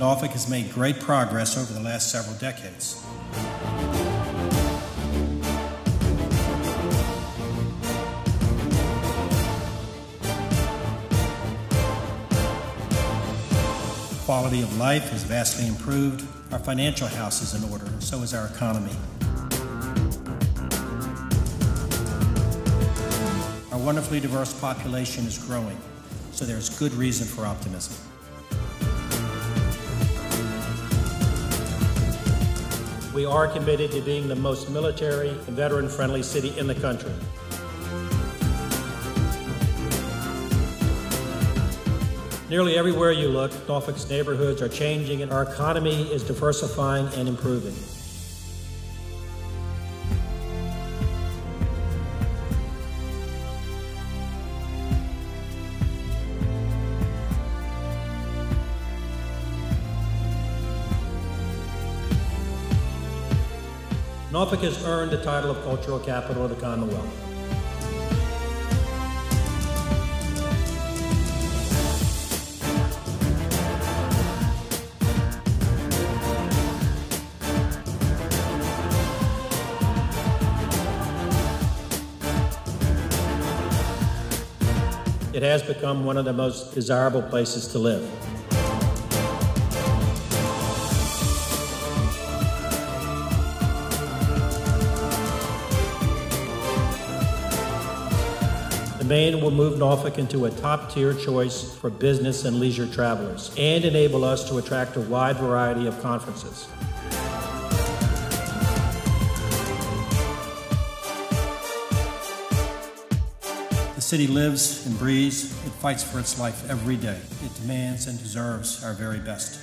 Norfolk has made great progress over the last several decades. Quality of life has vastly improved. Our financial house is in order, and so is our economy. Our wonderfully diverse population is growing, so there's good reason for optimism. We are committed to being the most military and veteran friendly city in the country. Nearly everywhere you look, Norfolk's neighborhoods are changing and our economy is diversifying and improving. Norfolk has earned the title of Cultural Capital of the Commonwealth. It has become one of the most desirable places to live. Main will move Norfolk into a top tier choice for business and leisure travelers and enable us to attract a wide variety of conferences. The city lives and breathes, it fights for its life every day. It demands and deserves our very best.